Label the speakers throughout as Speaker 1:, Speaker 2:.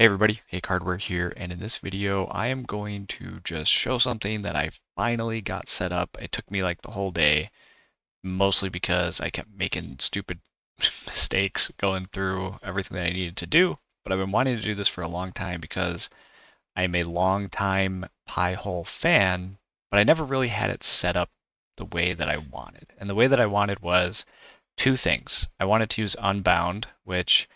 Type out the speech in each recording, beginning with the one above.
Speaker 1: Hey everybody, Hake Hardware here, and in this video I am going to just show something that I finally got set up. It took me like the whole day, mostly because I kept making stupid mistakes going through everything that I needed to do, but I've been wanting to do this for a long time because I'm a long time Pi-hole fan, but I never really had it set up the way that I wanted. And the way that I wanted was two things. I wanted to use Unbound, which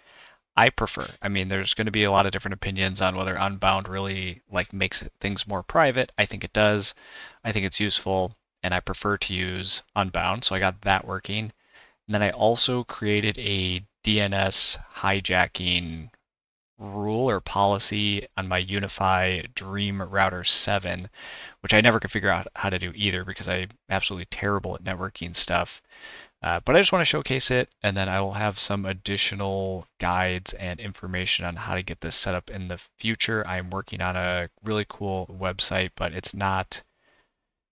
Speaker 1: I prefer. I mean, there's going to be a lot of different opinions on whether Unbound really like makes things more private. I think it does. I think it's useful, and I prefer to use Unbound. So I got that working. And then I also created a DNS hijacking rule or policy on my Unifi Dream Router 7, which I never could figure out how to do either because I'm absolutely terrible at networking stuff. Uh, but I just want to showcase it, and then I will have some additional guides and information on how to get this set up in the future. I'm working on a really cool website, but it's not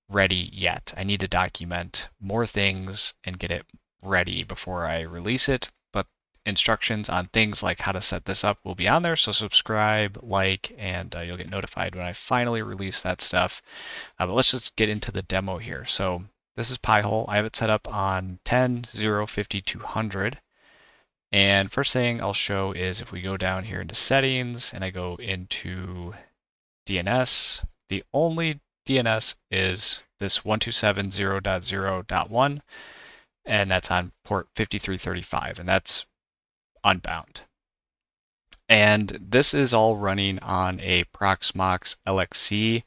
Speaker 1: ready yet. I need to document more things and get it ready before I release it. But instructions on things like how to set this up will be on there. So subscribe, like, and uh, you'll get notified when I finally release that stuff. Uh, but let's just get into the demo here. So this is Pi-hole. I have it set up on 10, 0, 50, 200. And first thing I'll show is if we go down here into settings and I go into DNS, the only DNS is this 127.0.0.1, and that's on port 5335, and that's unbound. And this is all running on a Proxmox LXC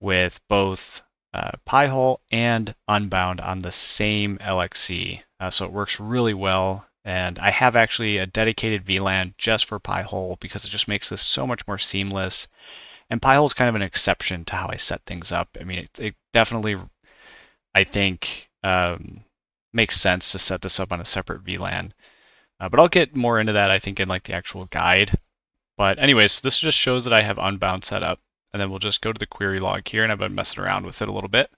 Speaker 1: with both uh, Pi-hole and Unbound on the same LXC. Uh, so it works really well. And I have actually a dedicated VLAN just for Pi-hole because it just makes this so much more seamless. And Pi-hole is kind of an exception to how I set things up. I mean, it, it definitely, I think, um, makes sense to set this up on a separate VLAN. Uh, but I'll get more into that, I think, in like the actual guide. But anyways, this just shows that I have Unbound set up and then we'll just go to the query log here and I've been messing around with it a little bit.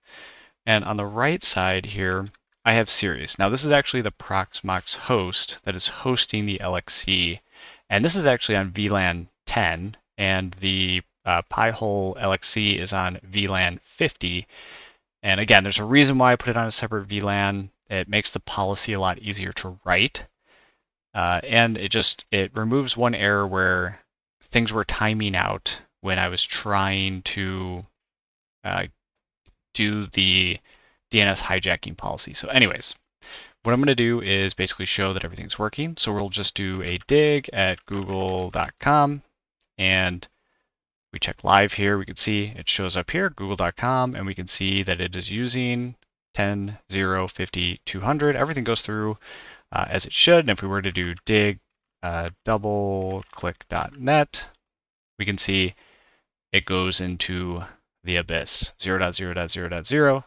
Speaker 1: And on the right side here, I have Sirius. Now this is actually the Proxmox host that is hosting the LXC. And this is actually on VLAN 10 and the uh, Pi-hole LXC is on VLAN 50. And again, there's a reason why I put it on a separate VLAN. It makes the policy a lot easier to write. Uh, and it just, it removes one error where things were timing out when I was trying to uh, do the DNS hijacking policy. So anyways, what I'm going to do is basically show that everything's working. So we'll just do a dig at google.com and we check live here. We can see it shows up here, google.com, and we can see that it is using 10, 0, 50, 200. Everything goes through uh, as it should. And if we were to do dig uh, doubleclick.net, we can see it goes into the abyss, 0.0.0.0.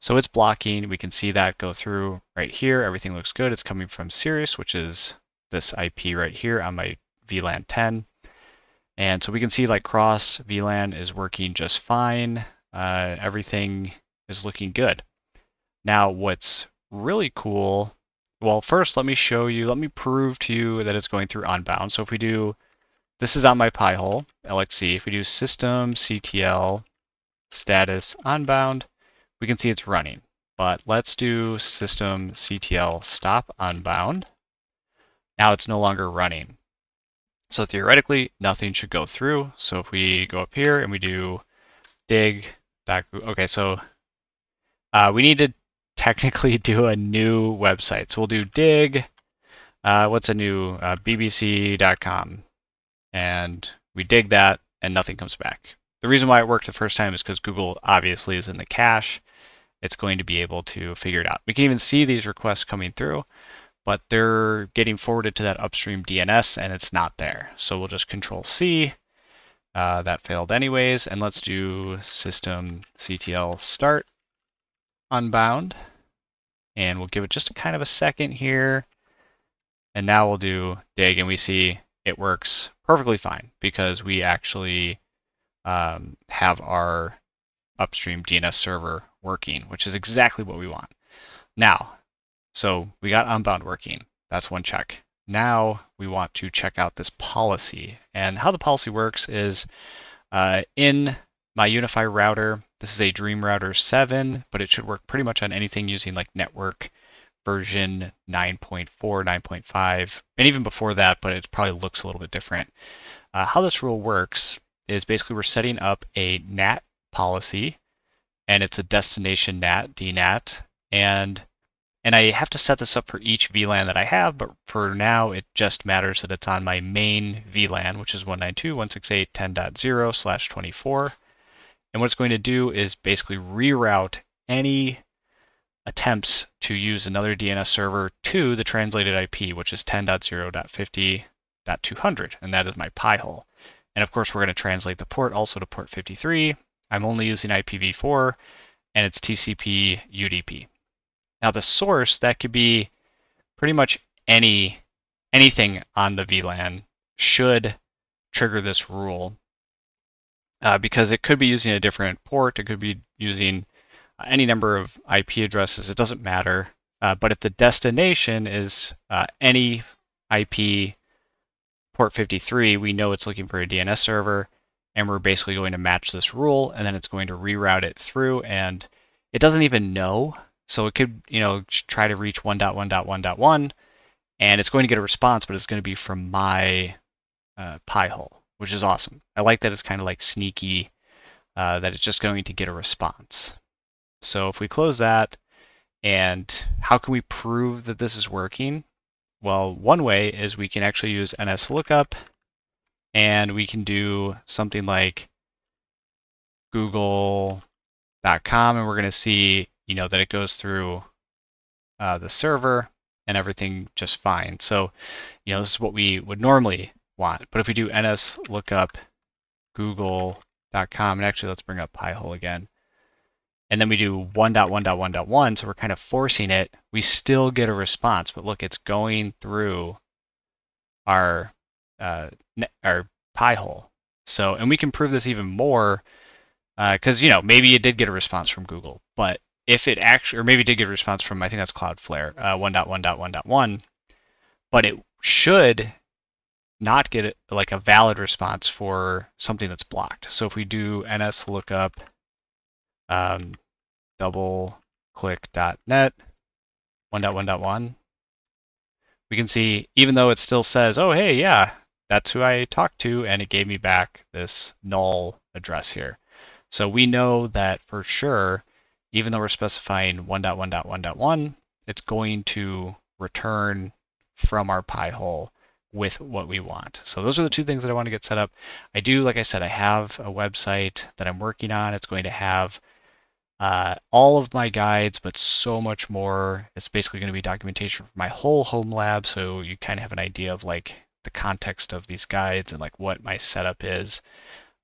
Speaker 1: So it's blocking. We can see that go through right here. Everything looks good. It's coming from Sirius, which is this IP right here on my VLAN 10. And so we can see like cross VLAN is working just fine. Uh, everything is looking good. Now what's really cool, well, first let me show you, let me prove to you that it's going through unbound. So if we do this is on my Pi-hole, LXC. If we do systemctl status unbound, we can see it's running. But let's do systemctl stop unbound. Now it's no longer running. So theoretically, nothing should go through. So if we go up here and we do dig back, okay, so uh, we need to technically do a new website. So we'll do dig, uh, what's a new, uh, bbc.com and we dig that and nothing comes back. The reason why it worked the first time is because Google obviously is in the cache. It's going to be able to figure it out. We can even see these requests coming through, but they're getting forwarded to that upstream DNS and it's not there. So we'll just control C. Uh, that failed anyways. And let's do system CTL start unbound. And we'll give it just a kind of a second here. And now we'll do dig and we see it works perfectly fine because we actually um, have our upstream DNS server working, which is exactly what we want. Now, so we got Unbound working. That's one check. now we want to check out this policy. And how the policy works is uh, in my Unifi router, this is a Dream Router 7, but it should work pretty much on anything using like network version 9.4, 9.5, and even before that, but it probably looks a little bit different. Uh, how this rule works is basically we're setting up a NAT policy, and it's a destination NAT, DNAT, and and I have to set this up for each VLAN that I have, but for now it just matters that it's on my main VLAN, which is 192.168.10.0 slash 24. And what it's going to do is basically reroute any attempts to use another DNS server to the translated IP, which is 10.0.50.200, and that is my Pi-hole. And of course, we're going to translate the port also to port 53. I'm only using IPv4, and it's TCP UDP. Now the source, that could be pretty much any anything on the VLAN should trigger this rule uh, because it could be using a different port, it could be using any number of IP addresses, it doesn't matter. Uh, but if the destination is uh, any IP port 53, we know it's looking for a DNS server, and we're basically going to match this rule, and then it's going to reroute it through, and it doesn't even know so it could, you know, try to reach 1.1.1.1, and it's going to get a response, but it's going to be from my uh, Pi-hole, which is awesome. I like that it's kind of like sneaky, uh, that it's just going to get a response. So if we close that, and how can we prove that this is working? Well, one way is we can actually use NSLookup, and we can do something like google.com, and we're going to see you know that it goes through uh, the server and everything just fine. So, you know, this is what we would normally want. But if we do ns lookup google.com, and actually let's bring up Pi-hole again, and then we do 1.1.1.1, so we're kind of forcing it, we still get a response. But look, it's going through our uh, our Pi-hole. So, and we can prove this even more because uh, you know maybe it did get a response from Google, but if it actually, or maybe it did get a response from, I think that's Cloudflare, uh, 1.1.1.1, but it should not get like a valid response for something that's blocked. So if we do ns lookup um, double click.net 1.1.1, we can see even though it still says, oh, hey, yeah, that's who I talked to, and it gave me back this null address here. So we know that for sure even though we're specifying 1.1.1.1, it's going to return from our Pi-hole with what we want. So those are the two things that I want to get set up. I do, like I said, I have a website that I'm working on. It's going to have uh, all of my guides, but so much more. It's basically going to be documentation for my whole home lab, so you kind of have an idea of like the context of these guides and like what my setup is.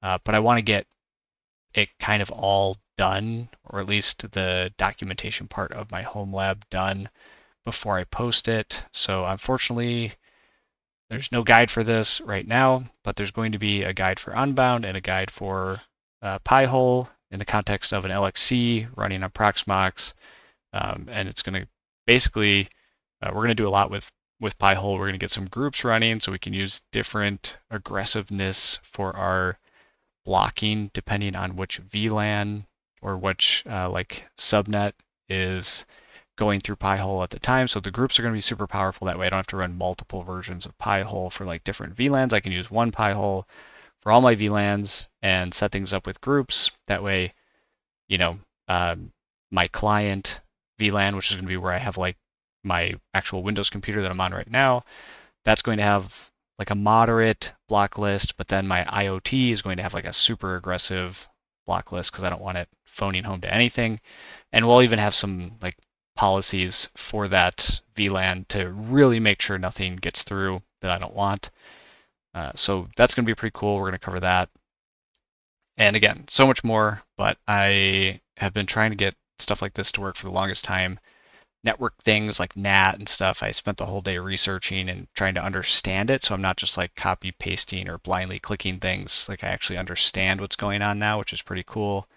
Speaker 1: Uh, but I want to get it kind of all done, or at least the documentation part of my home lab done before I post it. So unfortunately, there's no guide for this right now, but there's going to be a guide for Unbound and a guide for uh, Pi-hole in the context of an LXC running on Proxmox. Um, and it's going to basically, uh, we're going to do a lot with with Pi-hole. We're going to get some groups running so we can use different aggressiveness for our blocking depending on which VLAN or which uh, like subnet is going through Pi-hole at the time. So the groups are going to be super powerful. That way I don't have to run multiple versions of Pi-hole for like different VLANs. I can use one Pi-hole for all my VLANs and set things up with groups. That way, you know, um, my client VLAN, which is going to be where I have like my actual Windows computer that I'm on right now, that's going to have like a moderate block list, but then my IoT is going to have like a super aggressive block list because I don't want it phoning home to anything. And we'll even have some like policies for that VLAN to really make sure nothing gets through that I don't want. Uh, so that's going to be pretty cool. We're going to cover that. And again, so much more, but I have been trying to get stuff like this to work for the longest time. Network things like NAT and stuff, I spent the whole day researching and trying to understand it. So I'm not just like copy pasting or blindly clicking things. Like I actually understand what's going on now, which is pretty cool.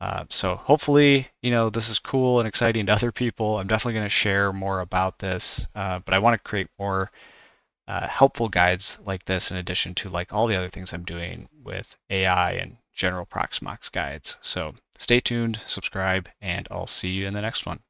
Speaker 1: Uh, so hopefully, you know, this is cool and exciting to other people. I'm definitely going to share more about this, uh, but I want to create more uh, helpful guides like this in addition to like all the other things I'm doing with AI and general Proxmox guides. So stay tuned, subscribe, and I'll see you in the next one.